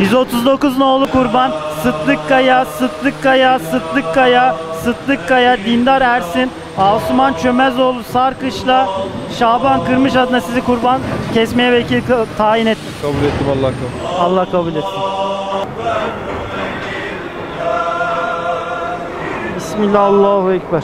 139 nolu kurban Sıtlıkkaya, Sıtlıkkaya, Sıtlıkkaya, Sıtlıkkaya, Dindar Ersin, Asuman Çömezoğlu Sarkışla, Şaban Kırmış adına sizi kurban kesmeye vekil tayin ettim. Kabul ettim Allah kabul. Allah kabul etsin. Bismillah, Allahu Ekber.